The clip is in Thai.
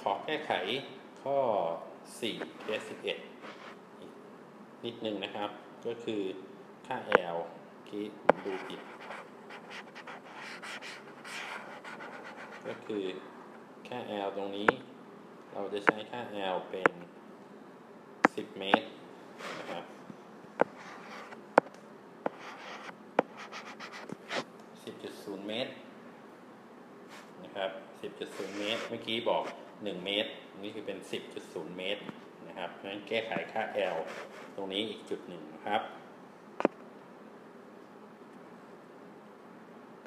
ขอแก้ไขข้อ4เคส11อีกนิดนึงนะครับ ก็คือค่า L ที่ผมดูผิด ก็คือค่า L ตรงนี้ เราจะใช้ค่า L เป็น 10 เมตรนะครับ10.0 เมตร นะครับ10.0 เมตร เมื่อกี้บอก 1 เมตร นี่คือเป็น 10.0 เมตรนะครับเพราะฉะนั้นแก้ไขค่า L ตรงนี้อีกจุดหนึ่งนะครับ